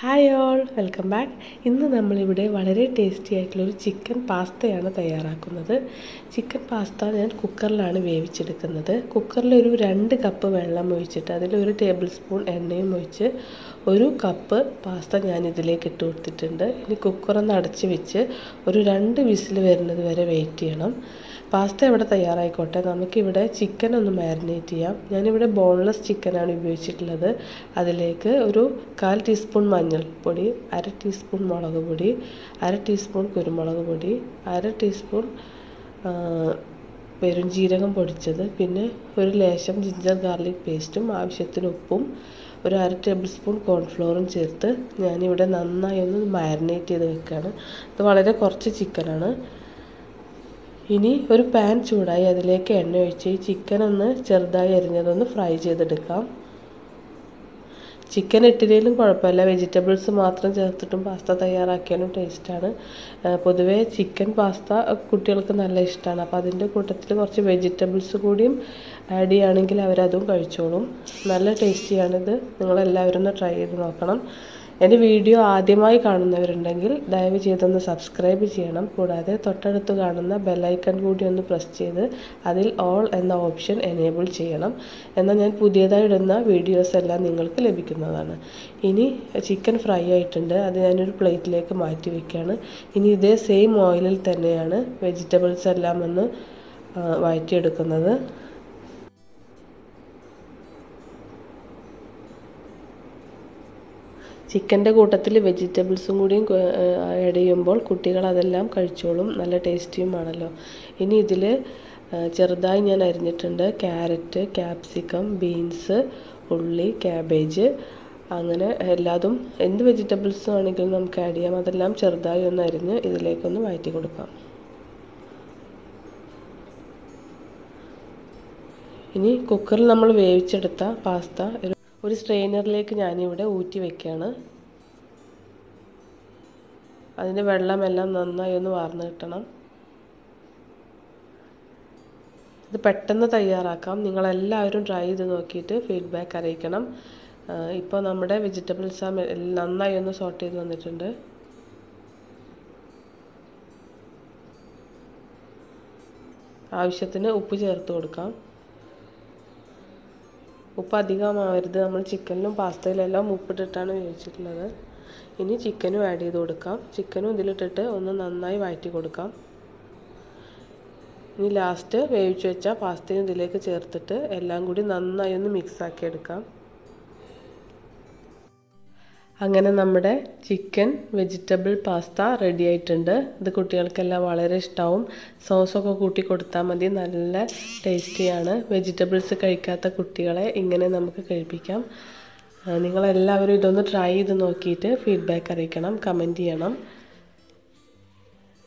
Hi all welcome back ഇന്ന് നമ്മളിവിടെ വളരെ ടേസ്റ്റി ആയിട്ടുള്ള ഒരു ചിക്കൻ പാസ്തയാണ് തയ്യാറാക്കുന്നത്. ചിക്കൻ പാസ്ത ഞാൻ കുക്കറിലാണ് വേവിച്ചെടുക്കുന്നത്. കുക്കറിൽ ഒരു രണ്ട് കപ്പ് വെള്ളം ഒഴിച്ചിട്ട് അതിൽ ഒരു ടേബിൾ സ്പൂൺ എണ്ണയും ഒഴിച്ച് ഒരു കപ്പ് പാസ്ത ഞാനിതിലേക്ക് ഇട്ട് കൊടുത്തിട്ടുണ്ട്. ഇനി കുക്കറൊന്ന് അടച്ച് വെച്ച് ഒരു രണ്ട് വിസിൽ വരുന്നത് വരെ വെയിറ്റ് ചെയ്യണം. പാസ്ത ഇവിടെ തയ്യാറായിക്കോട്ടെ. നമുക്കിവിടെ ചിക്കൻ ഒന്ന് മാരിനേറ്റ് ചെയ്യാം. ഞാനിവിടെ ബോൺലെസ് ചിക്കനാണ് ഉപയോഗിച്ചിട്ടുള്ളത്. അതിലേക്ക് ഒരു കാൽ ടീസ്പൂൺ മഞ്ഞൾപ്പൊടി അര ടീസ്പൂൺ മുളക് പൊടി അര ടീസ്പൂൺ കുരുമുളക് പൊടി അര ടീസ്പൂൺ പെരുംജീരകം പൊടിച്ചത് പിന്നെ ഒരു ലേശം ജിഞ്ചർ ഗാർലിക് പേസ്റ്റും ആവശ്യത്തിന് ഉപ്പും ഒരു അര ടേബിൾ സ്പൂൺ കോൺഫ്ലോറും ചേർത്ത് ഞാനിവിടെ നന്നായി ഒന്ന് മാരിനേറ്റ് ചെയ്ത് വെക്കുകയാണ്. ഇത് വളരെ കുറച്ച് ചിക്കനാണ് ഇനി ഒരു പാൻ ചൂടായി അതിലേക്ക് എണ്ണ ഒഴിച്ച് ഈ ചിക്കൻ ഒന്ന് ചെറുതായി അരിഞ്ഞതൊന്ന് ഫ്രൈ ചെയ്തെടുക്കാം. ചിക്കൻ ഇട്ടില്ലെങ്കിലും കുഴപ്പമില്ല. വെജിറ്റബിൾസ് മാത്രം ചേർത്തിട്ടും പാസ്ത തയ്യാറാക്കിയാലും ടേസ്റ്റാണ്. പൊതുവേ ചിക്കൻ പാസ്ത കുട്ടികൾക്ക് നല്ല ഇഷ്ടമാണ് അപ്പോൾ അതിന്റെ കൂട്ടത്തിൽ കുറച്ച് വെജിറ്റബിൾസ് കൂടിയും ആഡ് ചെയ്യുകയാണെങ്കിൽ അവരതും കഴിച്ചോളും. നല്ല ടേസ്റ്റിയാണിത്. നിങ്ങളെല്ലാവരും ഒന്ന് ട്രൈ ചെയ്ത് നോക്കണം. എന്റെ വീഡിയോ ആദ്യമായി കാണുന്നവരുണ്ടെങ്കിൽ ദയവ് ചെയ്തൊന്ന് സബ്സ്ക്രൈബ് ചെയ്യണം. കൂടാതെ തൊട്ടടുത്ത് കാണുന്ന ബെല്ലൈക്കൺ കൂടി ഒന്ന് പ്രസ് ചെയ്ത് അതിൽ ഓൾ എന്ന ഓപ്ഷൻ എനേബിൾ ചെയ്യണം. എന്നാൽ ഞാൻ പുതിയതായി ഇടുന്ന വീഡിയോസ് എല്ലാം നിങ്ങൾക്ക് ലഭിക്കുന്നതാണ്. ഇനി ചിക്കൻ ഫ്രൈ ആയിട്ടുണ്ട്. അത് ഞാനൊരു പ്ലേറ്റിലേക്ക് മാറ്റി വയ്ക്കുകയാണ് ഇനി ഇതേ സെയിം ഓയിലിൽ തന്നെയാണ് വെജിറ്റബിൾസ് എല്ലാം ഒന്ന് വഴറ്റിയെടുക്കുന്നത്. ചിക്കന്റെ കൂട്ടത്തിൽ വെജിറ്റബിൾസും കൂടിയും ആഡ് ചെയ്യുമ്പോൾ കുട്ടികൾ അതെല്ലാം കഴിച്ചോളും. നല്ല ടേസ്റ്റിയുമാണല്ലോ ഇനി ഇതിൽ ചെറുതായി ഞാൻ അരിഞ്ഞിട്ടുണ്ട്. ക്യാരറ്റ് ക്യാപ്സിക്കം ബീൻസ് ഉള്ളി ക്യാബേജ്. അങ്ങനെ എല്ലാതും എന്ത് വെജിറ്റബിൾസ് ആണെങ്കിലും നമുക്ക് ആഡ് ചെയ്യാം. അതെല്ലാം ചെറുതായി ഒന്ന് അരിഞ്ഞ് ഇതിലേക്കൊന്ന് വഴറ്റി കൊടുക്കാം. ഇനി കുക്കറിൽ നമ്മൾ വേവിച്ചെടുത്ത പാസ്ത ഒരു സ്ട്രെയിനറിലേക്ക് ഞാനിവിടെ ഊറ്റി വെക്കുകയാണ് അതിന്റെ വെള്ളമെല്ലാം നന്നായി ഒന്ന് വാർന്ന് കിട്ടണം. ഇത് പെട്ടെന്ന് തയ്യാറാക്കാം. നിങ്ങളെല്ലാവരും ട്രൈ ചെയ്ത് നോക്കിയിട്ട് ഫീഡ്ബാക്ക് അറിയിക്കണം. ഇപ്പോൾ നമ്മുടെ വെജിറ്റബിൾസ് നന്നായി ഒന്ന് സോർട്ട് ചെയ്ത് വന്നിട്ടുണ്ട്. ആവശ്യത്തിന് ഉപ്പ് ചേർത്ത് കൊടുക്കാം. ഉപ്പ് അധികമാവരുത്. നമ്മൾ ചിക്കനിലും പാസ്തയിലെല്ലാം ഉപ്പിട്ടിട്ടാണ് വേവിച്ചിട്ടുള്ളത്. ഇനി ചിക്കനും ആഡ് ചെയ്ത് കൊടുക്കാം. ചിക്കനും ഇതിലിട്ടിട്ട് ഒന്ന് നന്നായി വഴറ്റി കൊടുക്കാം. ഇനി ലാസ്റ്റ് വേവിച്ച് വെച്ച പാസ്തയും ഇതിലേക്ക് ചേർത്തിട്ട് എല്ലാം കൂടി നന്നായി ഒന്ന് മിക്സ് ആക്കി എടുക്കാം. അങ്ങനെ നമ്മുടെ ചിക്കൻ വെജിറ്റബിൾ പാസ്ത റെഡി ആയിട്ടുണ്ട് ഇത് കുട്ടികൾക്കെല്ലാം വളരെ ഇഷ്ടമാവും സോസൊക്കെ കൂട്ടി കൊടുത്താൽ മതി. നല്ല ടേസ്റ്റിയാണ്. വെജിറ്റബിൾസ് കഴിക്കാത്ത കുട്ടികളെ ഇങ്ങനെ നമുക്ക് കഴിപ്പിക്കാം. നിങ്ങളെല്ലാവരും ഇതൊന്ന് ട്രൈ ചെയ്ത് നോക്കിയിട്ട് ഫീഡ്ബാക്ക് അറിയിക്കണം. കമന്റ് ചെയ്യണം.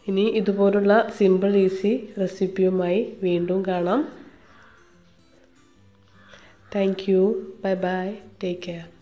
ഇനി ഇതുപോലുള്ള സിമ്പിൾ ഈസി റെസിപ്പിയുമായി വീണ്ടും കാണാം. Thank you. Bye bye. Take care.